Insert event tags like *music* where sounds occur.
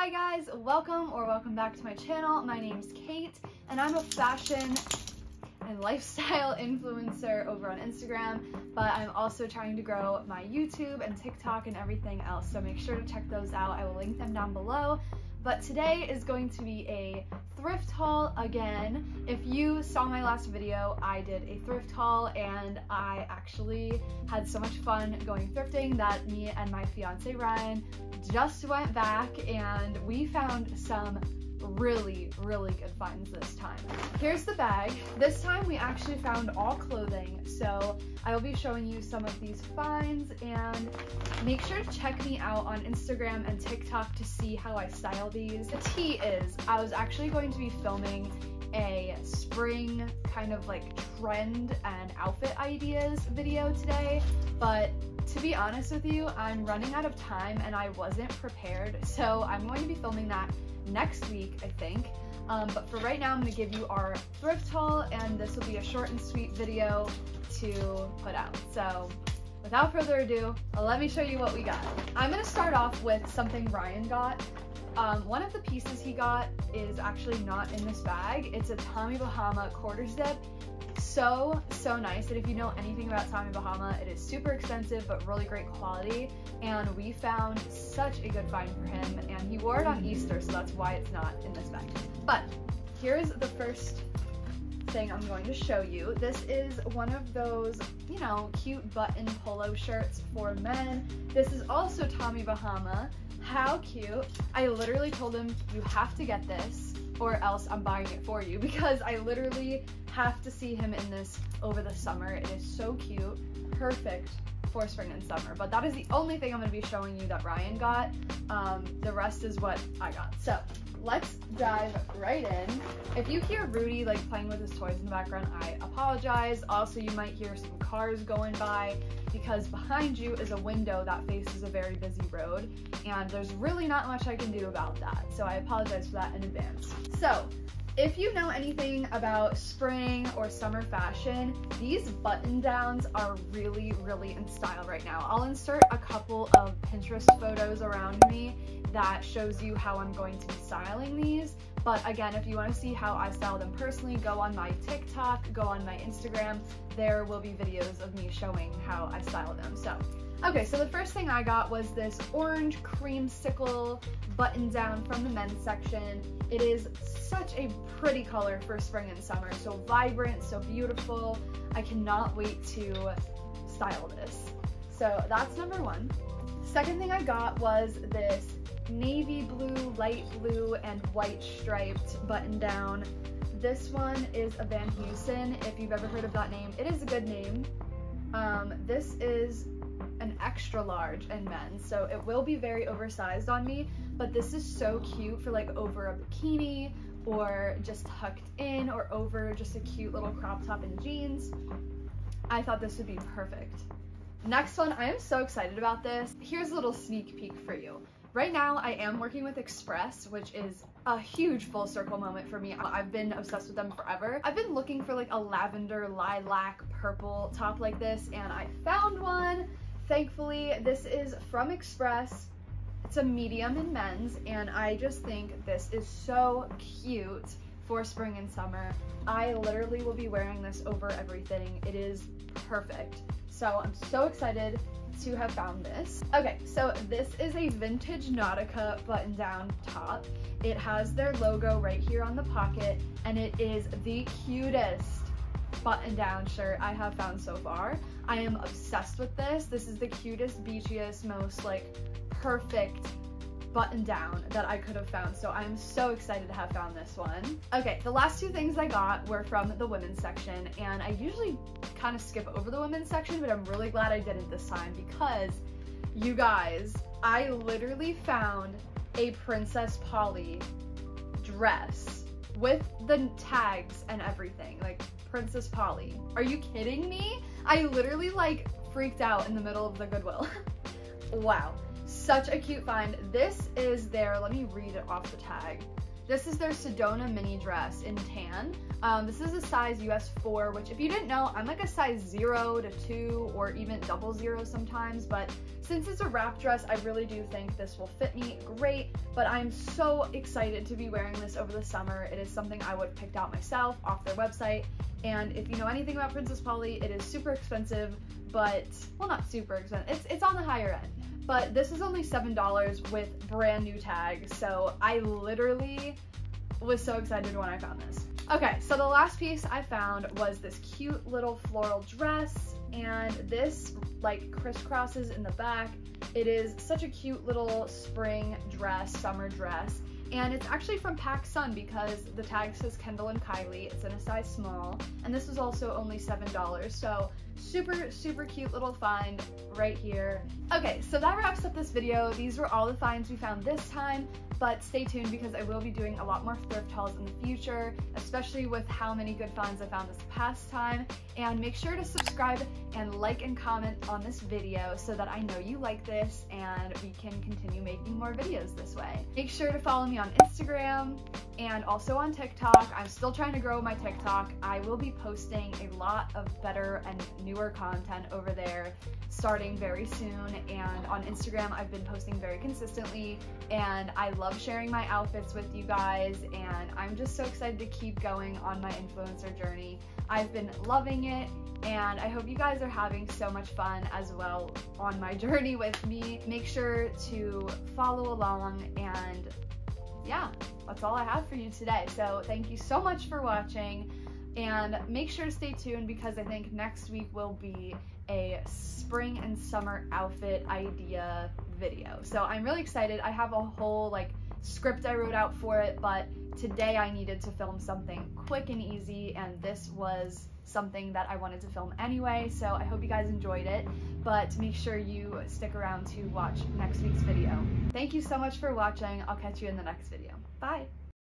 Hi guys, welcome or welcome back to my channel. My name's Kate and I'm a fashion and lifestyle *laughs* influencer over on Instagram, but I'm also trying to grow my YouTube and TikTok and everything else. So make sure to check those out. I will link them down below. But today is going to be a thrift haul again. If you saw my last video, I did a thrift haul and I actually had so much fun going thrifting that me and my fiance Ryan just went back and we found some really, really good finds this time. Here's the bag. This time we actually found all clothing, so I will be showing you some of these finds and make sure to check me out on Instagram and TikTok to see how I style these. The tea is, I was actually going to be filming a spring kind of like trend and outfit ideas video today, but to be honest with you, I'm running out of time and I wasn't prepared, so I'm going to be filming that next week, I think. Um, but for right now, I'm gonna give you our thrift haul and this will be a short and sweet video to put out. So without further ado, let me show you what we got. I'm gonna start off with something Ryan got. Um, one of the pieces he got is actually not in this bag. It's a Tommy Bahama quarter zip so, so nice. And if you know anything about Tommy Bahama, it is super expensive but really great quality. And we found such a good find for him. And he wore it on Easter, so that's why it's not in this bag. But here's the first thing I'm going to show you. This is one of those, you know, cute button polo shirts for men. This is also Tommy Bahama. How cute. I literally told him, you have to get this or else I'm buying it for you because I literally have to see him in this over the summer. It is so cute, perfect for spring and summer. But that is the only thing I'm gonna be showing you that Ryan got. Um, the rest is what I got. So let's dive right in. If you hear Rudy like playing with his toys in the background, I apologize. Also, you might hear some cars going by because behind you is a window that faces a very busy road and there's really not much I can do about that. So I apologize for that in advance. So if you know anything about spring or summer fashion, these button downs are really, really in style right now. I'll insert a couple of Pinterest photos around me that shows you how I'm going to be styling these. But again, if you want to see how I style them personally, go on my TikTok, go on my Instagram. There will be videos of me showing how I style them. So, okay, so the first thing I got was this orange creamsicle button down from the men's section. It is such a pretty color for spring and summer. So vibrant, so beautiful. I cannot wait to style this. So that's number one. Second thing I got was this navy blue, light blue, and white striped button down. This one is a Van Heusen, if you've ever heard of that name. It is a good name. Um, this is an extra large in men, so it will be very oversized on me, but this is so cute for like over a bikini or just tucked in or over just a cute little crop top and jeans. I thought this would be perfect. Next one, I am so excited about this. Here's a little sneak peek for you. Right now, I am working with Express, which is a huge full circle moment for me. I've been obsessed with them forever. I've been looking for like a lavender, lilac, purple top like this, and I found one. Thankfully, this is from Express. It's a medium in men's, and I just think this is so cute for spring and summer. I literally will be wearing this over everything. It is perfect. So I'm so excited to have found this. Okay, so this is a vintage Nautica button down top. It has their logo right here on the pocket and it is the cutest button down shirt I have found so far. I am obsessed with this. This is the cutest, beachiest, most like perfect button down that I could have found. So I'm so excited to have found this one. Okay, the last two things I got were from the women's section and I usually kind of skip over the women's section, but I'm really glad I didn't this time because you guys, I literally found a Princess Polly dress with the tags and everything, like Princess Polly. Are you kidding me? I literally like freaked out in the middle of the Goodwill. *laughs* wow such a cute find. This is their, let me read it off the tag. This is their Sedona mini dress in tan. Um, this is a size US 4, which if you didn't know, I'm like a size 0 to 2 or even double zero sometimes, but since it's a wrap dress, I really do think this will fit me great, but I'm so excited to be wearing this over the summer. It is something I would picked out myself off their website, and if you know anything about Princess Polly, it is super expensive, but, well not super expensive, it's, it's on the higher end but this is only $7 with brand new tags. So I literally was so excited when I found this. Okay, so the last piece I found was this cute little floral dress and this like crisscrosses in the back. It is such a cute little spring dress, summer dress. And it's actually from PacSun because the tag says Kendall and Kylie. It's in a size small. And this was also only $7. So super, super cute little find right here. Okay, so that wraps up this video. These were all the finds we found this time but stay tuned because I will be doing a lot more thrift hauls in the future, especially with how many good finds I found this past time. And make sure to subscribe and like and comment on this video so that I know you like this and we can continue making more videos this way. Make sure to follow me on Instagram and also on TikTok. I'm still trying to grow my TikTok. I will be posting a lot of better and newer content over there starting very soon and on Instagram I've been posting very consistently and I love sharing my outfits with you guys and I'm just so excited to keep going on my influencer journey. I've been loving it and I hope you guys are having so much fun as well on my *laughs* journey with me. Make sure to follow along and yeah, that's all I have for you today. So thank you so much for watching and make sure to stay tuned because I think next week will be a spring and summer outfit idea video. So I'm really excited. I have a whole like script I wrote out for it, but today I needed to film something quick and easy and this was something that I wanted to film anyway, so I hope you guys enjoyed it, but make sure you stick around to watch next week's video. Thank you so much for watching. I'll catch you in the next video. Bye!